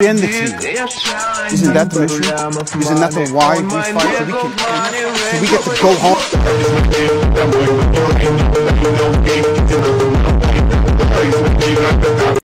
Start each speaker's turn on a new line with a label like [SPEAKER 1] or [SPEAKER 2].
[SPEAKER 1] Isn't that the mission? Isn't that the why we fight so we can so we get to go home?